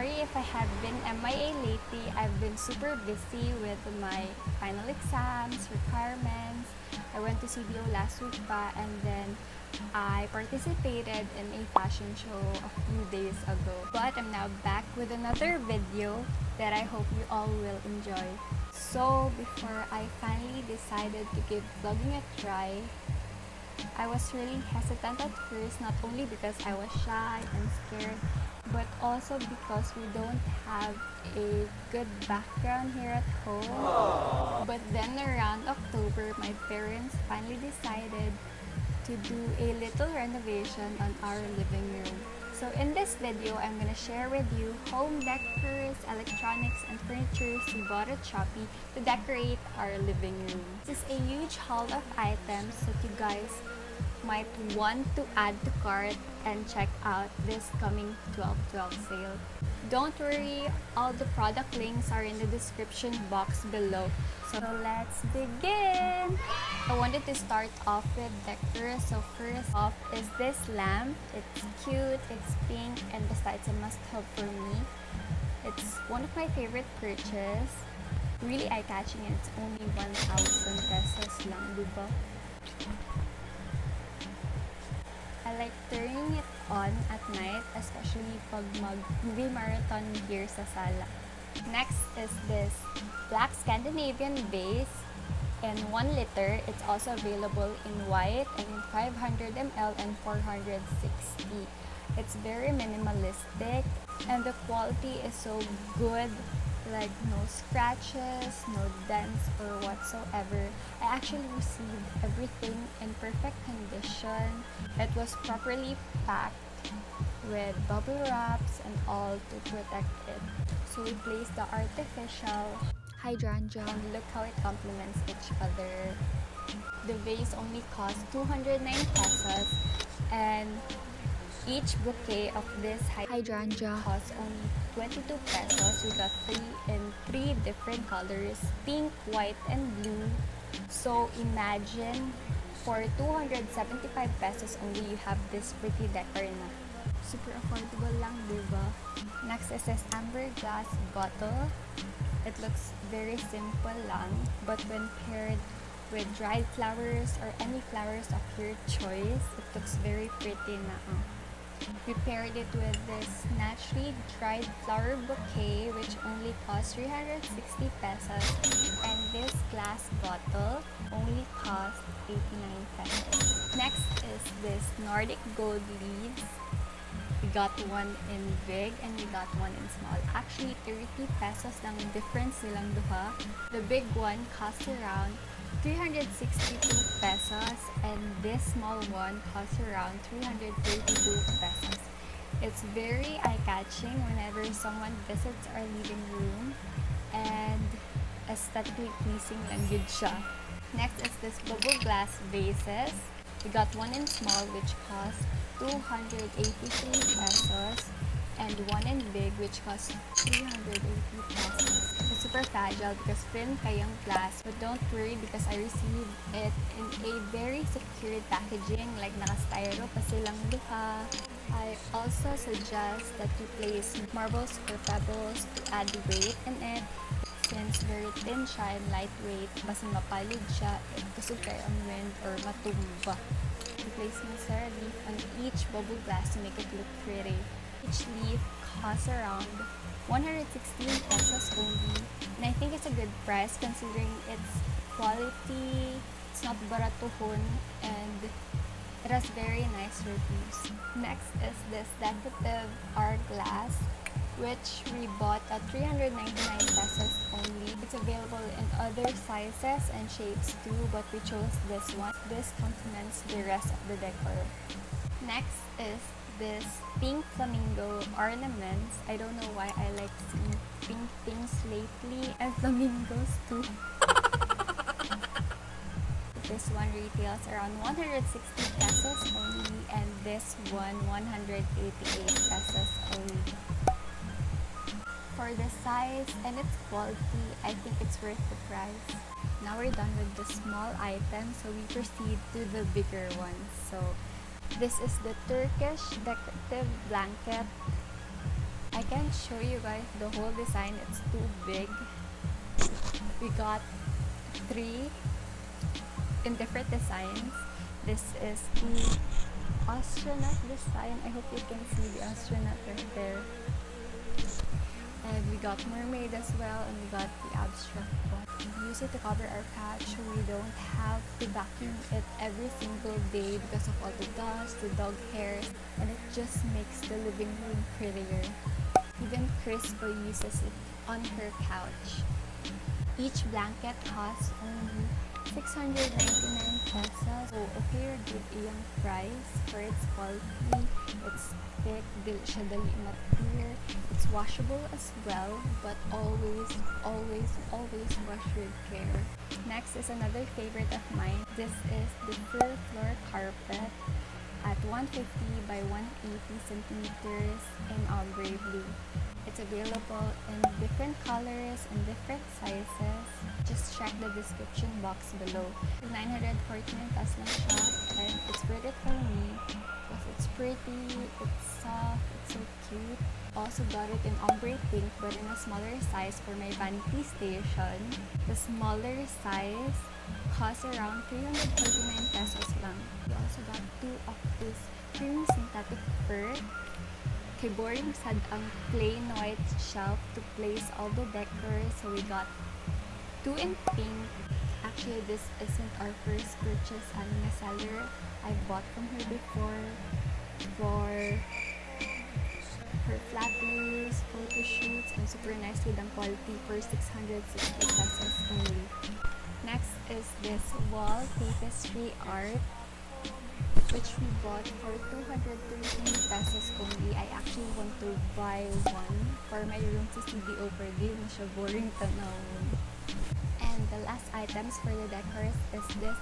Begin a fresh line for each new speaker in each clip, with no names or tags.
sorry if I have been MIA lately. I've been super busy with my final exams, requirements. I went to CDO last week pa and then I participated in a fashion show a few days ago. But I'm now back with another video that I hope you all will enjoy. So before I finally decided to give vlogging a try, I was really hesitant at first, not only because I was shy and scared, but also because we don't have a good background here at home. Aww. But then around October, my parents finally decided to do a little renovation on our living room. So in this video, I'm gonna share with you home decors, electronics, and furniture we bought at Shopee to decorate our living room. This is a huge haul of items that you guys might want to add to cart and check out this coming 12-12 sale. Don't worry, all the product links are in the description box below. So let's begin! I wanted to start off with decor. So first off is this lamp. It's cute, it's pink, and besides a must-have for me. It's one of my favorite purchase. Really eye-catching and it's only 1,000 pesos lang, diba? I like turning it on at night, especially pag mag-movie marathon here sa sala. Next is this black Scandinavian base in 1 liter. It's also available in white and in 500 ml and 460. It's very minimalistic and the quality is so good like no scratches, no dents or whatsoever. I actually received everything in perfect condition. It was properly packed with bubble wraps and all to protect it. So we placed the artificial hydrangea and look how it complements each other. The vase only cost 209 pesos and each bouquet of this hydrangea costs only 22 pesos. We got three in three different colors, pink, white, and blue. So imagine for 275 pesos only you have this pretty decor na. Super affordable lang, diba? Next is this amber glass bottle. It looks very simple lang, but when paired with dried flowers or any flowers of your choice, it looks very pretty na. Ah. We paired it with this naturally dried flower bouquet which only cost 360 pesos and this glass bottle only cost 89 pesos. Next is this Nordic gold leaves. We got one in big and we got one in small. Actually, 30 pesos lang difference nilang duha. The big one costs around 362 pesos and this small one costs around 332 pesos. It's very eye-catching whenever someone visits our living room and aesthetically pleasing lang good siya. Next is this bubble glass vases. We got one in small which costs 283 pesos and one in big which costs 380 pesos. Super fragile because film kayang glass but don't worry because I received it in a very secured packaging like naka-styro pa silang duha. I also suggest that you place marbles or pebbles to add weight in it since very thin siya and lightweight, basta mapalid siya, it kusog kayo ang wind or matumba. You place masara leaf on each bubble glass to make it look pretty. Each leaf costs around 116 pesos only. And I think it's a good price considering its quality, it's not baratuhon, and it has very nice reviews. Next is this decorative hourglass which we bought at 399 pesos only. It's available in other sizes and shapes too, but we chose this one. This complements the rest of the decor. Next is this pink flamingo ornaments. I don't know why I like seeing pink things lately and flamingos too. this one retails around 160 pesos only and this one 188 pesos only. For the size and its quality, I think it's worth the price. Now we're done with the small items, so we proceed to the bigger ones. So This is the Turkish decorative blanket. I can't show you guys the whole design, it's too big. We got three in different designs. This is the astronaut design. I hope you can see the astronaut right there. And we got mermaid as well and we got the abstract one. We use it to cover our so we don't have to vacuum it every single day because of all the dust, the dog hairs, and it just makes the living room prettier. Even Crispo uses it on her couch. Each blanket costs only 699 pesos. So, or good iyang price for its quality. It's thick, dili siya dali matir. It's washable as well, but always, always, always wash with care. Next is another favorite of mine. This is the fur floor carpet at 150 by 180 centimeters in ombre blue. It's available in different colors and different sizes. Just check the description box below. 949 pesos and it's worth it for me because it's pretty, it's soft, it's so cute. Also got it in ombre pink but in a smaller size for my vanity station. The smaller size costs around 349 pesos lang. We also got two of this creamy synthetic fur kay boring sad ang plain white shelf to place all the decors. So we got two in pink. Actually, this isn't our first purchase and a seller I bought from her before for her flat lays, photo shoots, and super nice with ang quality for 660 pesos only. Next is this wall tapestry art which we bought for 213 pesos only. I actually want to buy one for my room to see the. Na siya boring tanawon. And the last items for the decors is this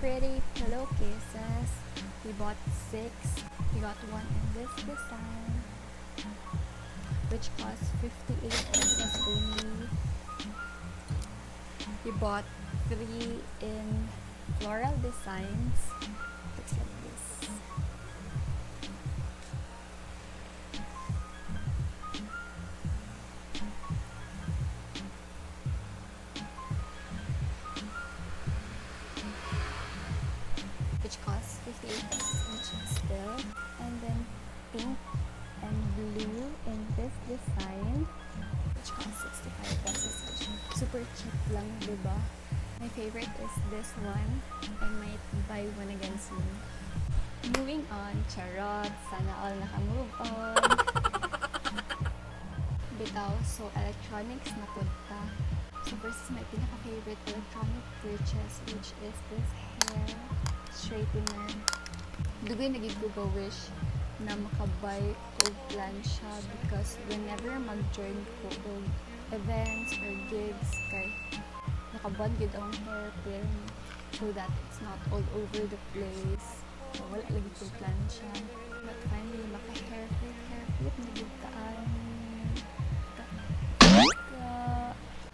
pretty pillowcases. We bought six. We got one in this design which cost 58 pesos only. We bought three in floral designs lang, diba? My favorite is this one. I might buy one again soon. Moving on, charot. Sana all naka-move on. Bitaw, so electronics na punta. So is my pinaka-favorite electronic purchase which is this hair straightener. Dugay naging ko wish na makabay o plan siya because whenever mag-join ko og events or gigs kay nakaband gid ang hair pin so that it's not all over the place. So, wala lagi ko plan siya. But finally, maka-hair flip, hair flip na gid kaan.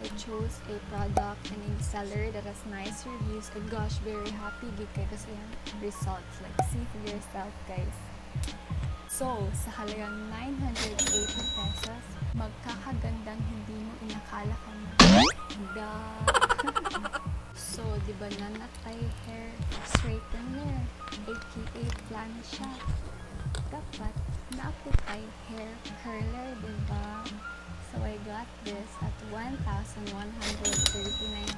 I chose a product and a seller that has nice reviews and gosh, very happy gid kay kasi yung results. Like, see for yourself guys. So, sa halagang 980 pesos, magkakagandang hindi mo inakala ka na. Da. so, di ba nanatay hair straightener, aka plan siya. Dapat na-apply hair curler, di ba? So, I got this at 1,139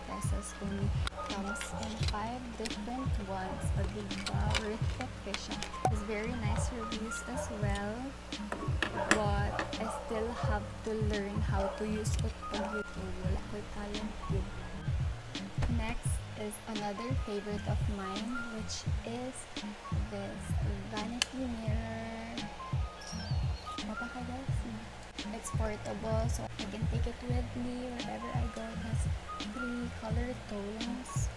pesos only. Comes in 5 different ones. O, di ba? Worth pa siya. It's very nice reviews as well. But, I still have to learn how to use it on YouTube. Talent. Next is another favorite of mine, which is this vanity mirror. Mapa ka guys? It's portable, so I can take it with me wherever I go. It has three color tones.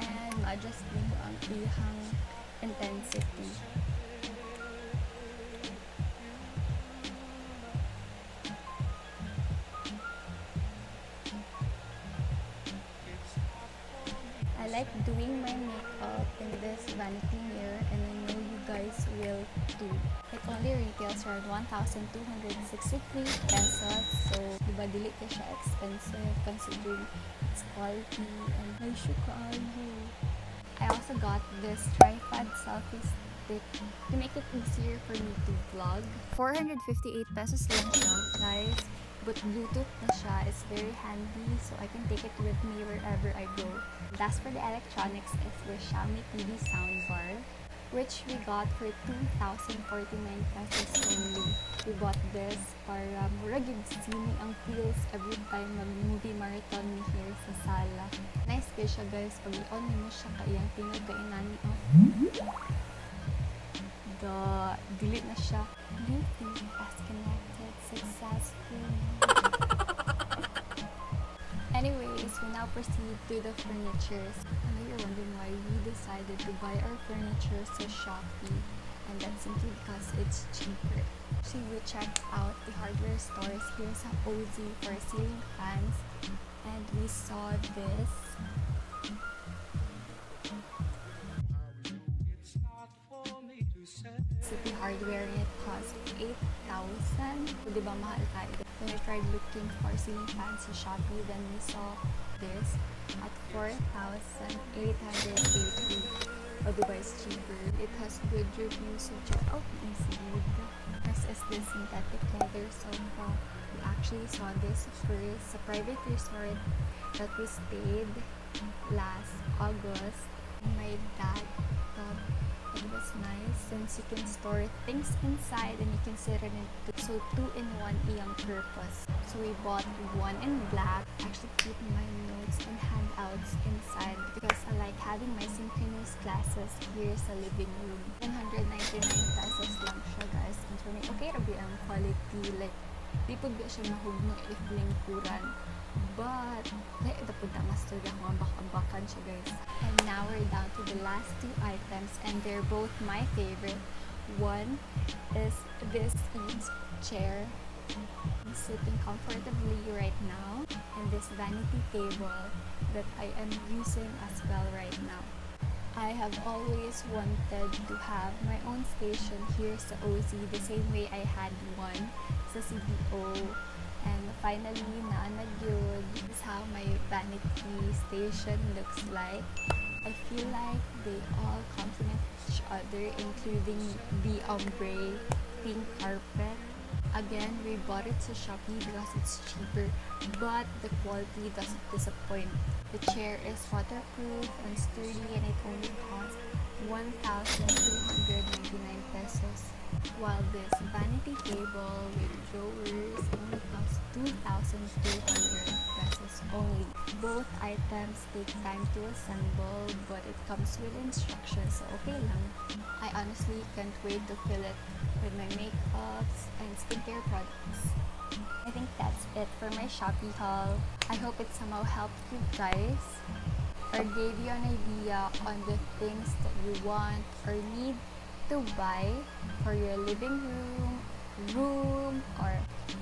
And mo ang ihang intensity. I like doing my makeup in this vanity mirror and you guys will too. It only retails around 1,263 pesos so diba dili ka siya expensive considering its quality and ay siya kaayo. I also got this tripod selfie stick to make it easier for me to vlog. 458 pesos lang siya guys. But Bluetooth na siya is very handy so I can take it with me wherever I go. Last for the electronics is the Xiaomi TV soundbar which we got for 2,049 pesos only. We bought this para murag yung sini ang feels every time mag-movie marathon ni here sa sala. Nice kay siya guys, pag i-on mo siya kaiyang tingog kainani oh. The delete na siya. Bluetooth as connected successfully. Anyways, we now proceed to the furnitures. Wondering why we decided to buy our furniture sa Shopee and that's simply because it's cheaper. So we checked out the hardware stores here sa OZ for ceiling fans and we saw this CitiHardware it cost 8,000. So, di ba mahal tayo? When I tried looking for ceiling fans sa Shopee, then we saw this at 4,880. O, di ba it's cheaper? It has good reviews. So, check out Easywood. Next is this synthetic leather sofa. We actually saw this first sa private resort that we stayed last August. My dad thought it was nice since you can store things inside and you can in it so two in one iyang purpose. So we bought one in black. Actually keep my notes and handouts inside because I like having my synchronous classes here sa living room. 199 pesos lang siya guys. And for me okay rabi ang quality. Like di po siya mahugno if lingkuran but like dapod na master ako ang bakabakan siya guys. And now we're down to the last two items and they're both my favorite. One is this chair. I'm sitting comfortably right now and this vanity table that I am using as well right now. I have always wanted to have my own station here sa OC the same way I had one sa and finally naanag yun. This is how my vanity station looks like. I feel like they all complement each other including the ombre pink carpet. Again we bought it to Shopee because it's cheaper but the quality doesn't disappoint. The chair is waterproof and sturdy and it only cost 1,299 pesos while this vanity table with drawers only costs 2,200 pesos only. Both items take time to assemble but it comes with instructions so okay lang. I honestly can't wait to fill it with my makeups and skincare products. I think that's it for my Shopee haul. I hope it somehow helped you guys or gave you an idea on the things that you want or need to buy for your living room, room, or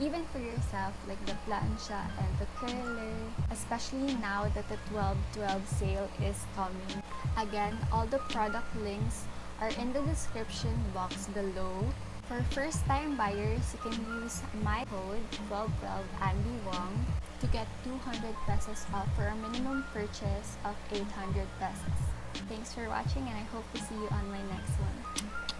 even for yourself like the plancha and the curler, especially now that the 12-12 sale is coming. Again, all the product links are in the description box below. For first-time buyers, you can use my code 1212 Andy Wong to get 200 pesos off for a minimum purchase of 800 pesos. Thanks for watching and I hope to see you on my next one.